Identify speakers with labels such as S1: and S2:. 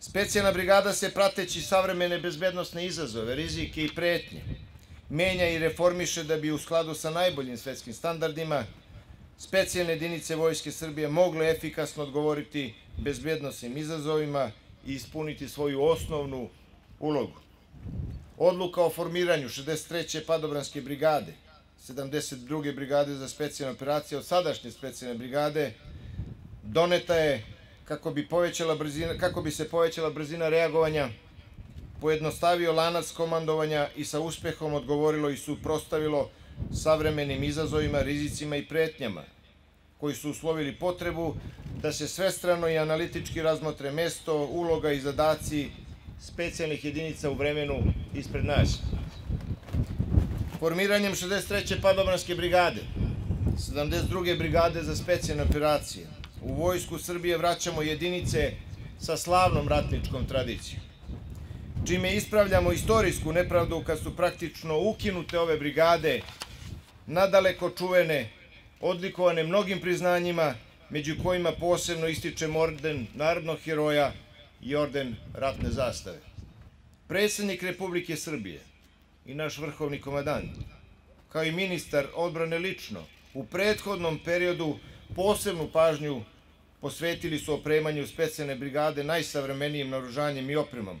S1: Specijalna brigada se prateći savremene bezbednostne izazove, rizike i pretnje, menja i reformiše da bi u skladu sa najboljim svetskim standardima specijalne jedinice Vojske Srbije mogle efikasno odgovoriti bezbednostnim izazovima i ispuniti svoju osnovnu ulogu. Odluka o formiranju 63. padobranske brigade, 72. brigade za specijalne operacije od sadašnje specijalne brigade, doneta je kako bi, povećala brzina, kako bi se povećala brzina reagovanja, pojednostavio lanac komandovanja i sa uspehom odgovorilo i suprostavilo savremenim izazovima, rizicima i pretnjama, koji su uslovili potrebu da se svestrano i analitički razmotre mesto, uloga i zadaci specijalnih jedinica u vremenu ispred nas. Formiranjem 63. padobranske brigade, 72. brigade za specijalne operacije, u Vojsku Srbije vraćamo jedinice sa slavnom ratničkom tradicijom, čime ispravljamo istorijsku nepravdu kad su praktično ukinute ove brigade, nadaleko čuvene, odlikovane mnogim priznanjima, među kojima posebno ističem orden narodnog heroja i orden ratne zastave. Predsednik Republike Srbije i naš vrhovni komadant, kao i ministar odbrane lično, u prethodnom periodu posebnu pažnju posvetili su opremanju specijalne brigade najsavremenijim naružanjem i opremom,